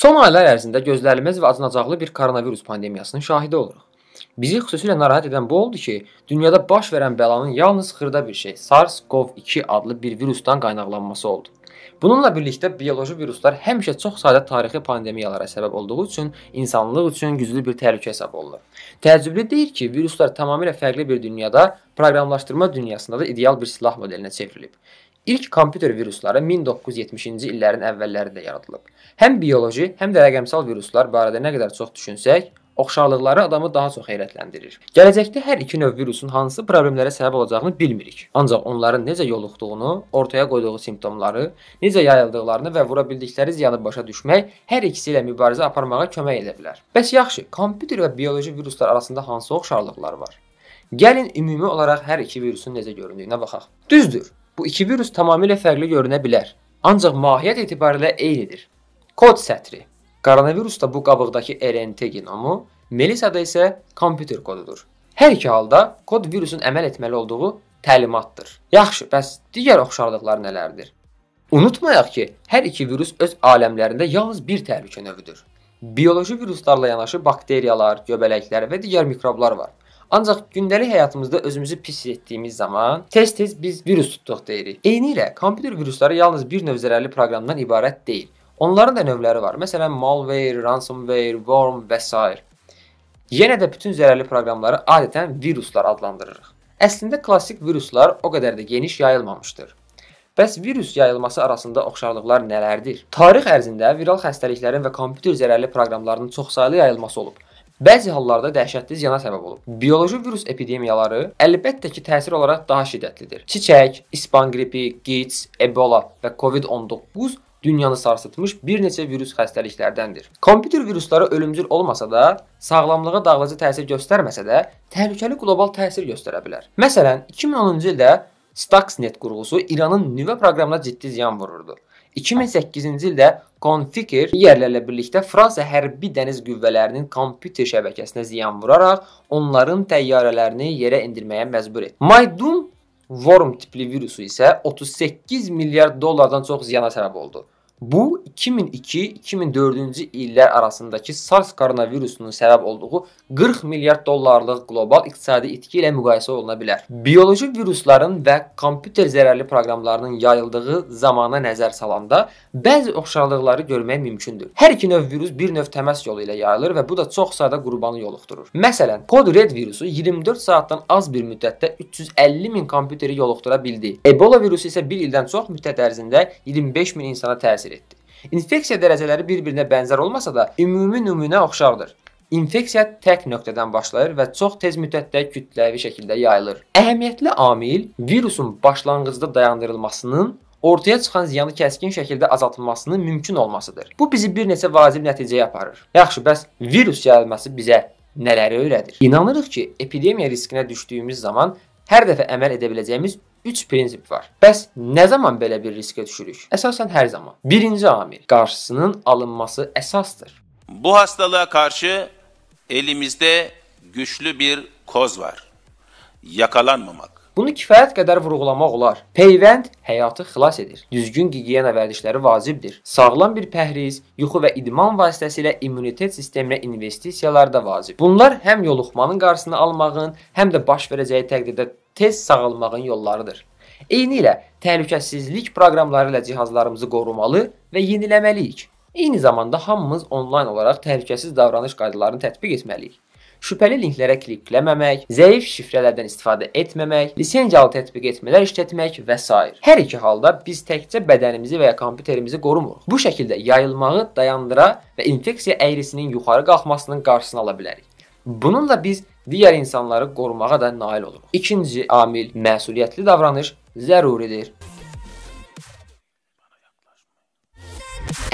Son aylar ərzində gözlənilməz və acınacaqlı bir koronavirus pandemiyasının şahidi oluruq. Bizi xüsusilə narahat edən bu oldu ki, dünyada baş verən bəlanın yalnız xırda bir şey, SARS-CoV-2 adlı bir virusdan qaynaqlanması oldu. Bununla birlikdə bioloji viruslar həmişə çox sayda tarixi pandemiyalara səbəb olduğu üçün insanlıq üçün güclü bir təhlükə hesab olunur. Təəccüblü deyil ki, viruslar tamamilə fərqli bir dünyada, proqramlaşdırma dünyasında da ideal bir silah modelinə çevrilib. İlk kompüter virusları 1970-ci illərin əvvəllərində yaradılıb. Həm bioloji, həm də rəqəmsal viruslar barədə nə qədər çox düşünsək, oxşarlıqları adamı daha çox heyrətləndirir. Gələcəkdə hər iki növ virusun hansı problemlərə səbəb olacağını bilmirik. Ancaq onların necə yoluxduğunu, ortaya qoyduğu simptomları, necə yayıldıqlarını və vura bildikləri ziyanı başa düşmək hər ikisi ilə mübarizə aparmağa kömək edə bilər. Bəs yaxşı, kompüter və bioloji viruslar arasında hansı oxşarlıqlar var? Gəlin ümumi olaraq hər iki virusun necə göründüyünə baxaq. Düzdür, bu iki virus tamamilə fərqli görünə bilər, ancaq mahiyyət etibarilə eynidir. Kod sətri Koronavirusda bu qabıqdakı RNT genomu, Melisada isə kompüter kodudur. Hər iki halda kod virusun əməl etməli olduğu təlimatdır. Yaxşı, bəs digər oxşarlıqlar nələrdir? Unutmayaq ki, hər iki virus öz aləmlərində yalnız bir təhlükə növüdür. Bioloji viruslarla yanaşı bakteriyalar, göbələklər və digər mikroblar var. Ancaq gündəlik həyatımızda özümüzü pis etdiyimiz zaman tez-tez biz virus tutduq deyirik. Eynilə kompüter virusları yalnız bir növ zərərli proqramdan ibarət deyil. Onların da növləri var. Məsələn, malware, ransomware, worm və s. Yenə də bütün zərərli proqramları adətən viruslar adlandırırıq. Əslində klassik viruslar o qədər də geniş yayılmamışdır. Bəs virus yayılması arasında oxşarlıqlar nələrdir? Tarix ərzində viral xəstəliklərin və kompüter zərərli proqramlarının çoxsaylı yayılması olub. Bəzi hallarda dəhşətli ziyana səbəb olub. Bioloji virus epidemiyaları əlbəttə ki, təsir olaraq daha şiddətlidir. Çiçək, ispan qripi, QIDS, Ebola və COVID-19 dünyanı sarsıtmış bir neçə virus xəstəliklərdəndir. Kompüter virusları ölümcül olmasa da, sağlamlığa dağlıcı təsir göstərməsə də, təhlükəli qlobal təsir göstərə bilər. Məsələn, 2010-cu ildə Stuxnet qurğusu İranın nüvə proqramına ciddi ziyan vururdu. 2008-ci ildə Configure digərlərlə birlikdə Fransa hərbi dəniz qüvvələrinin kompüter şəbəkəsinə ziyan vuraraq onların təyyarələrini yerə endirməyə məcbur etdi. Maydun Worm tipli virusu isə 38 milyard dollardan çox ziyana səbəb oldu. Bu 2002-2004-cü illər arasındakı SARS koronavirusunun səbəb olduğu 40 milyard dollarlıq qlobal iqtisadi itki ilə müqayisə oluna bilər. Bioloji virusların və kompüter zərərli proqramlarının yayıldığı zamana nəzər salanda bəzi oxşarlıqları görmək mümkündür. Hər iki növ virus bir növ təmas yolu ilə yayılır və bu da çox sayda qurbanı yoluxdurur. Məsələn, Code-Red virusu 24 saatdan az bir müddətdə 350 min kompüteri yoluxdura bildi. Ebola virusu isə 1 ildən çox müddət ərzində 25 min insana təsir təsir etdi. İnfeksiya dərəcələri bir-birinə bənzər olmasa da, ümumi nümunə oxşardır. İnfeksiya tək nöqtədən başlayır və çox tez müddətdə kütləvi şəkildə yayılır. Əhəmiyyətli amil virusun başlanğıcda dayandırılmasının ortaya çıxan ziyanı kəskin şəkildə azaltılmasının mümkün olmasıdır. Bu bizi bir neçə vacib nəticəyə aparır. Yaxşı, bəs virus yayılması bizə nələri öyrədir? İnanırıq ki, epidemiya riskinə düşdüyümüz zaman hər dəfə əməl edə biləcəyimiz 3 prinsip var. Bəs nə zaman belə bir riskə düşürük? Əsasən hər zaman. Birinci amil qarşısının alınması əsasdır. Bu hastalığa karşı elimizde güçlü bir koz var. Yakalanmamak. Bunu kifayət qədər vurğulamaq olar. Peyvənd həyatı xilas edir. Düzgün gigiyena vərdişləri vacibdir. Sağlam bir pəhriz, yuxu və idman vasitəsilə immunitet sisteminə investisiyalar da vacib. Bunlar həm yoluxmanın qarşısını almağın, həm də baş verəcəyi təqdirdə tez sağalmağın yollarıdır. Eyni ilə təhlükəsizlik proqramları ilə cihazlarımızı qorumalı və yeniləməliyik. Eyni zamanda hamımız onlayn olaraq təhlükəsiz davranış qaydalarını tətbiq etməliyik. Şübhəli linklərə klikləməmək, zəif şifrələrdən istifadə etməmək, lisenziyalı tətbiq etmələr işlətmək və s. Hər iki halda biz təkcə bədənimizi və ya kompüterimizi qorumuruq. Bu şəkildə yayılmağı dayandıra və infeksiya əyrisinin yuxarı qalxmasının qarşısını ala bilərik. Bununla biz digər insanları qorumağa da nail oluruq. İkinci amil məsuliyyətli davranış zəruridir.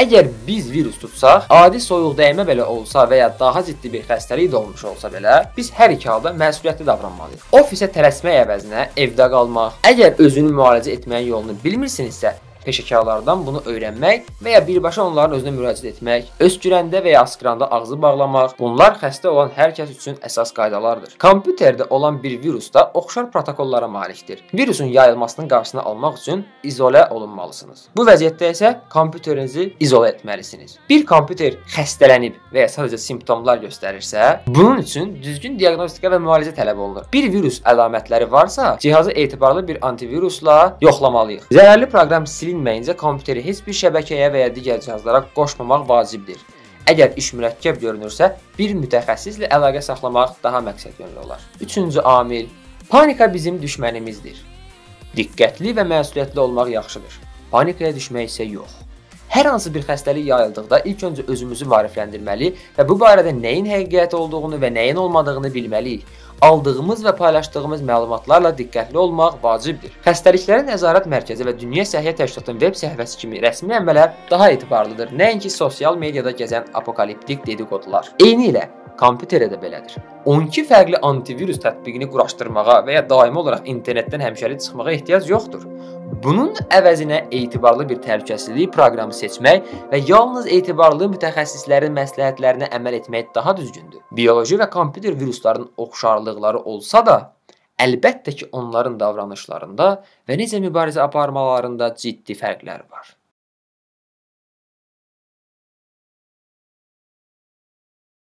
Əgər biz virus tutsaq, adi soyuq dəymə belə olsa və ya daha ciddi bir xəstəlik də olmuş olsa belə, biz hər iki halda məsuliyyətli davranmalıyıq. Ofisə tələsmək əvəzinə evdə qalmaq, əgər özünü müalicə etməyin yolunu bilmirsinizsə, Peşəkarlardan bunu öyrənmək və ya birbaşa onların özünə müraciət etmək, öskürəndə və ya askıranda ağzı bağlamaq, bunlar xəstə olan hər kəs üçün əsas qaydalardır. Kompüterdə olan bir virus da oxşar protokollara malikdir. Virusun yayılmasının qarşısını almaq üçün izolə olunmalısınız. Bu vəziyyətdə isə kompüterinizi izolə etməlisiniz. Bir kompüter xəstələnib və ya sadəcə simptomlar göstərirsə, bunun üçün düzgün diaqnostika və müalicə tələb olunur. Bir virus əlamətləri varsa, cihazı etibarlı bir antivirusla yoxlamalıyıq. Zərərli proqram silinməyincə kompüteri heç bir şəbəkəyə və ya digər cihazlara qoşmamaq vacibdir. Əgər iş mürəkkəb görünürsə, bir mütəxəssislə əlaqə saxlamaq daha məqsədyönlü olar. Üçüncü amil panika bizim düşmənimizdir. Diqqətli və məsuliyyətli olmaq yaxşıdır. Panikaya düşmək isə yox. Hər hansı bir xəstəlik yayıldıqda ilk öncə özümüzü maarifləndirməli və bu barədə nəyin həqiqət olduğunu və nəyin olmadığını bilməliyik. Aldığımız və paylaşdığımız məlumatlarla diqqətli olmaq vacibdir. Xəstəliklərin nəzarət mərkəzi və Dünya Səhiyyə Təşkilatının veb səhifəsi kimi rəsmi mənbələr daha etibarlıdır, nəinki sosial mediada gəzən apokaliptik dedikodular. Eyni ilə kompüterdə də belədir. 12 fərqli antivirus tətbiqini quraşdırmağa və ya daimi olaraq internetdən həmişəlik çıxmağa ehtiyac yoxdur. Bunun əvəzinə etibarlı bir təhlükəsizlik proqramı seçmək və yalnız etibarlı mütəxəssislərin məsləhətlərinə əməl etmək daha düzgündür. Bioloji və kompüter virusların oxşarlıqları olsa da, əlbəttə ki, onların davranışlarında və necə mübarizə aparmalarında ciddi fərqlər var.